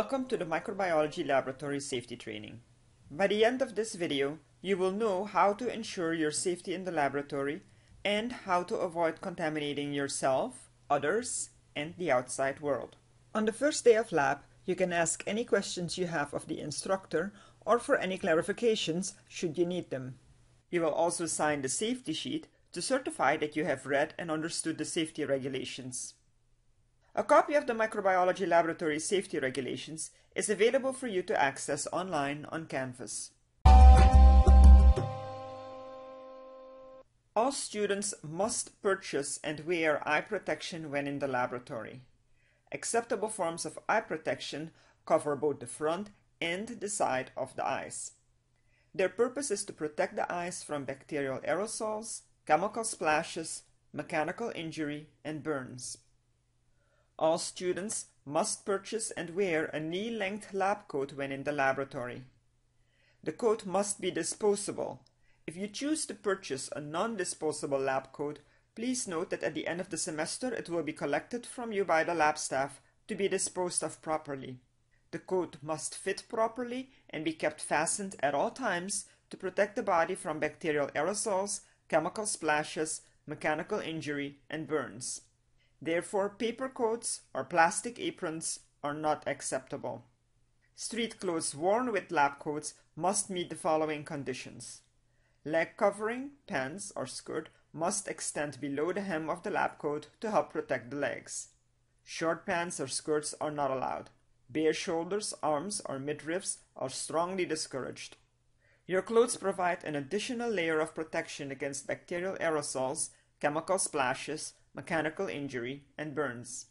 Welcome to the Microbiology Laboratory Safety Training. By the end of this video, you will know how to ensure your safety in the laboratory and how to avoid contaminating yourself, others, and the outside world. On the first day of lab, you can ask any questions you have of the instructor or for any clarifications should you need them. You will also sign the safety sheet to certify that you have read and understood the safety regulations. A copy of the Microbiology Laboratory Safety Regulations is available for you to access online on Canvas. All students must purchase and wear eye protection when in the laboratory. Acceptable forms of eye protection cover both the front and the side of the eyes. Their purpose is to protect the eyes from bacterial aerosols, chemical splashes, mechanical injury, and burns. All students must purchase and wear a knee-length lab coat when in the laboratory. The coat must be disposable. If you choose to purchase a non-disposable lab coat, please note that at the end of the semester it will be collected from you by the lab staff to be disposed of properly. The coat must fit properly and be kept fastened at all times to protect the body from bacterial aerosols, chemical splashes, mechanical injury, and burns. Therefore, paper coats or plastic aprons are not acceptable. Street clothes worn with lab coats must meet the following conditions. Leg covering, pants, or skirt must extend below the hem of the lab coat to help protect the legs. Short pants or skirts are not allowed. Bare shoulders, arms, or midriffs are strongly discouraged. Your clothes provide an additional layer of protection against bacterial aerosols, chemical splashes, mechanical injury, and burns.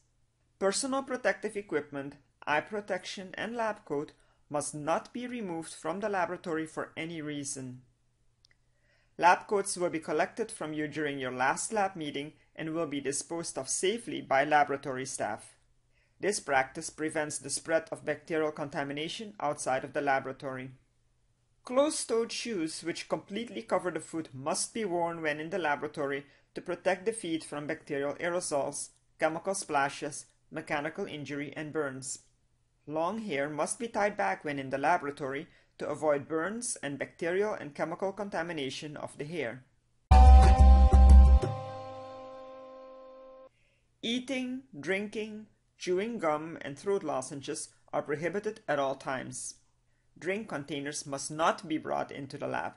Personal protective equipment, eye protection, and lab coat must not be removed from the laboratory for any reason. Lab coats will be collected from you during your last lab meeting and will be disposed of safely by laboratory staff. This practice prevents the spread of bacterial contamination outside of the laboratory. Closed-toed shoes which completely cover the foot must be worn when in the laboratory to protect the feet from bacterial aerosols, chemical splashes, mechanical injury, and burns. Long hair must be tied back when in the laboratory to avoid burns and bacterial and chemical contamination of the hair. Eating, drinking, chewing gum, and throat lozenges are prohibited at all times. Drink containers must not be brought into the lab.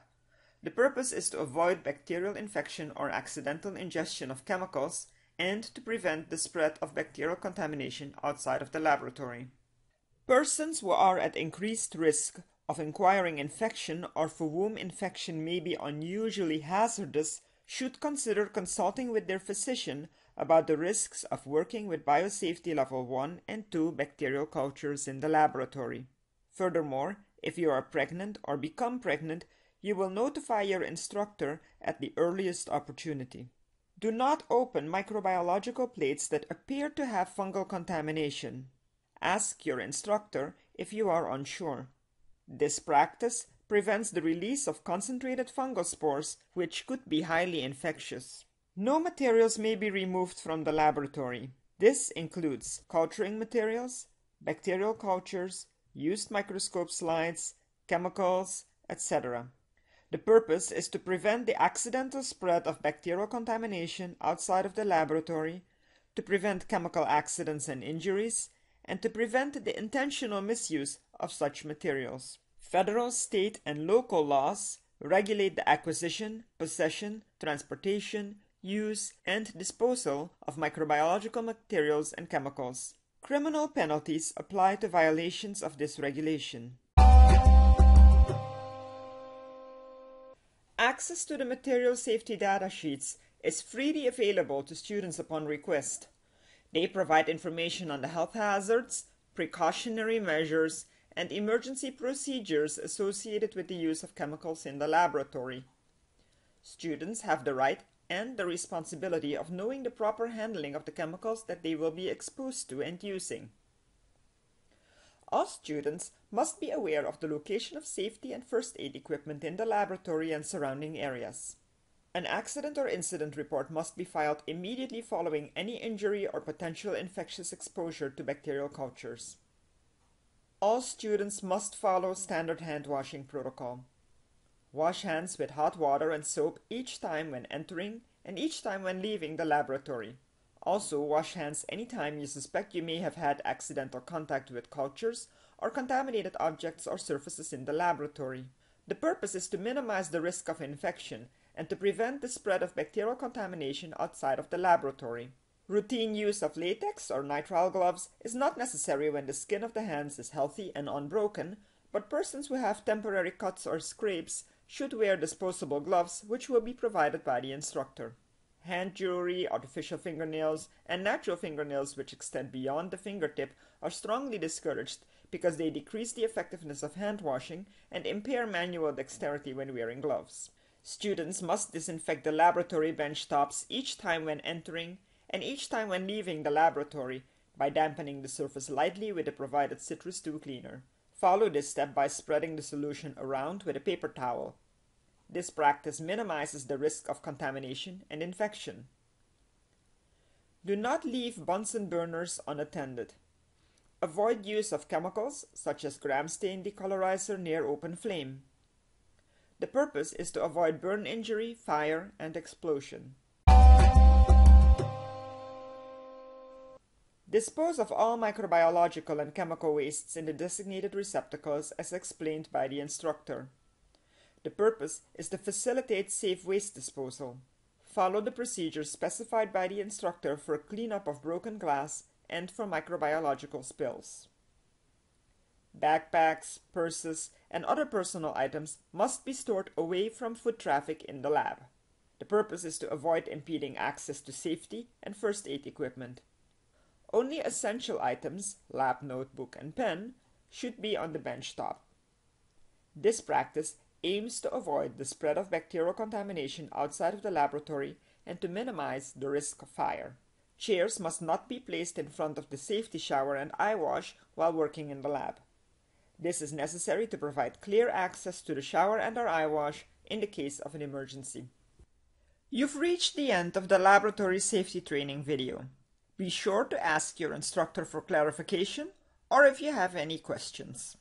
The purpose is to avoid bacterial infection or accidental ingestion of chemicals and to prevent the spread of bacterial contamination outside of the laboratory. Persons who are at increased risk of acquiring infection or for whom infection may be unusually hazardous should consider consulting with their physician about the risks of working with biosafety level 1 and 2 bacterial cultures in the laboratory. Furthermore, if you are pregnant or become pregnant, you will notify your instructor at the earliest opportunity. Do not open microbiological plates that appear to have fungal contamination. Ask your instructor if you are unsure. This practice prevents the release of concentrated fungal spores, which could be highly infectious. No materials may be removed from the laboratory. This includes culturing materials, bacterial cultures, used microscope slides, chemicals, etc. The purpose is to prevent the accidental spread of bacterial contamination outside of the laboratory, to prevent chemical accidents and injuries, and to prevent the intentional misuse of such materials. Federal, state, and local laws regulate the acquisition, possession, transportation, use, and disposal of microbiological materials and chemicals. Criminal penalties apply to violations of this regulation. Access to the material safety data sheets is freely available to students upon request. They provide information on the health hazards, precautionary measures, and emergency procedures associated with the use of chemicals in the laboratory. Students have the right and the responsibility of knowing the proper handling of the chemicals that they will be exposed to and using. All students must be aware of the location of safety and first aid equipment in the laboratory and surrounding areas. An accident or incident report must be filed immediately following any injury or potential infectious exposure to bacterial cultures. all students must follow standard hand washing protocol. Wash hands with hot water and soap each time when entering and each time when leaving the laboratory. Also, wash hands anytime you suspect you may have had accidental contact with cultures or contaminated objects or surfaces in the laboratory. The purpose is to minimize the risk of infection and to prevent the spread of bacterial contamination outside of the laboratory. Routine use of latex or nitrile gloves is not necessary when the skin of the hands is healthy and unbroken, but persons who have temporary cuts or scrapes should wear disposable gloves which will be provided by the instructor. Hand jewelry, artificial fingernails, and natural fingernails which extend beyond the fingertip are strongly discouraged because they decrease the effectiveness of hand washing and impair manual dexterity when wearing gloves. Students must disinfect the laboratory bench tops each time when entering and each time when leaving the laboratory by dampening the surface lightly with the provided Citrus dew cleaner. Follow this step by spreading the solution around with a paper towel. This practice minimizes the risk of contamination and infection. Do not leave Bunsen burners unattended. Avoid use of chemicals such as gram stain decolorizer near open flame. The purpose is to avoid burn injury, fire, and explosion. Dispose of all microbiological and chemical wastes in the designated receptacles as explained by the instructor. The purpose is to facilitate safe waste disposal. Follow the procedures specified by the instructor for cleanup of broken glass and for microbiological spills. Backpacks, purses, and other personal items must be stored away from foot traffic in the lab. The purpose is to avoid impeding access to safety and first aid equipment. Only essential items, lab notebook and pen, should be on the bench top. This practice aims to avoid the spread of bacterial contamination outside of the laboratory and to minimize the risk of fire. Chairs must not be placed in front of the safety shower and eye wash while working in the lab. This is necessary to provide clear access to the shower and or eye wash in the case of an emergency. You've reached the end of the laboratory safety training video. Be sure to ask your instructor for clarification or if you have any questions.